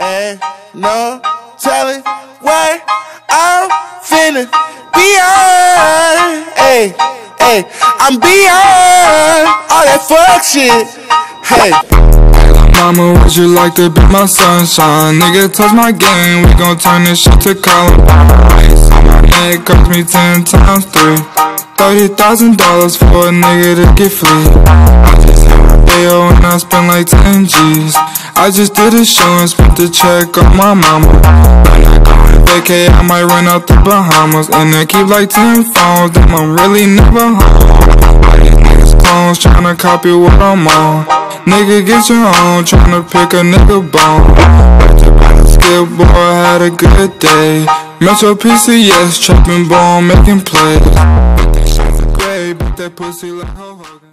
Ain't no telling what I'm finna be on. Hey, hey, I'm beyond all that fuck shit. Hey. Mama, would you like to be my sunshine? Nigga, touch my game, we gon' turn this shit to Columbine. On my cost me ten times three. Thirty thousand dollars for a nigga to get free. I just hit my and I spent like ten G's. I just did a show and spent the check on my mama. When I I might run out the Bahamas. And I keep like ten phones, damn, I'm really never home. Why these niggas clones tryna copy what I'm on? Nigga, get your own, tryna pick a nigga bone. Skill boy, had a good day. Metro PCS, trapping ball, making plays. But that gray, that pussy like Ho.